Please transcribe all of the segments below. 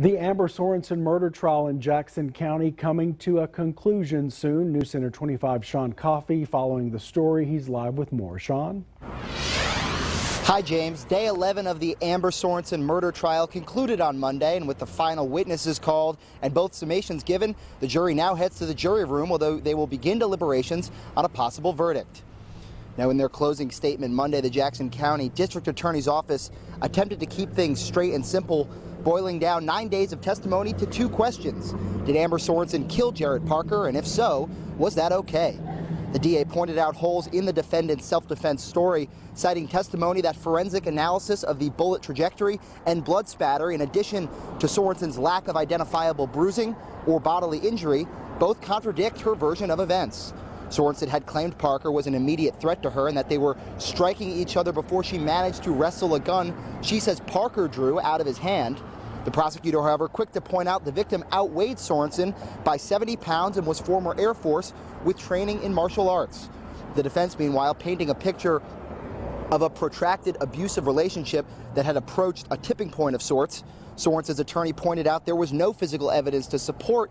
The Amber Sorensen murder trial in Jackson County coming to a conclusion soon. News Center 25 Sean Coffey following the story. He's live with more. Sean? Hi, James. Day 11 of the Amber Sorensen murder trial concluded on Monday, and with the final witnesses called and both summations given, the jury now heads to the jury room, although they will begin deliberations on a possible verdict. Now, in their closing statement Monday, the Jackson County District Attorney's Office attempted to keep things straight and simple boiling down nine days of testimony to two questions. Did Amber Sorensen kill Jared Parker? And if so, was that okay? The DA pointed out holes in the defendant's self-defense story, citing testimony that forensic analysis of the bullet trajectory and blood spatter, in addition to Sorensen's lack of identifiable bruising or bodily injury, both contradict her version of events. Sorensen had claimed Parker was an immediate threat to her and that they were striking each other before she managed to wrestle a gun she says Parker drew out of his hand. The prosecutor, however, quick to point out the victim outweighed Sorensen by 70 pounds and was former Air Force with training in martial arts. The defense, meanwhile, painting a picture of a protracted abusive relationship that had approached a tipping point of sorts. Sorensen's attorney pointed out there was no physical evidence to support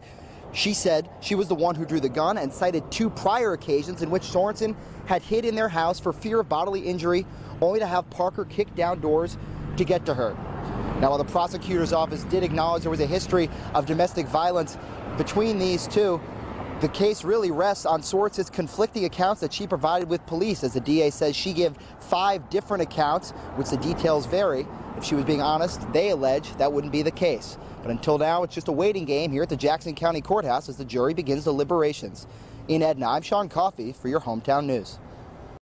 she said she was the one who drew the gun and cited two prior occasions in which Sorensen had hid in their house for fear of bodily injury, only to have Parker kick down doors to get to her. Now, while the prosecutor's office did acknowledge there was a history of domestic violence between these two, the case really rests on Sorensen's conflicting accounts that she provided with police, as the DA says she gave five different accounts, which the details vary. If she was being honest, they allege that wouldn't be the case. But until now, it's just a waiting game here at the Jackson County Courthouse as the jury begins deliberations. In Edna, I'm Sean Coffey for your Hometown News.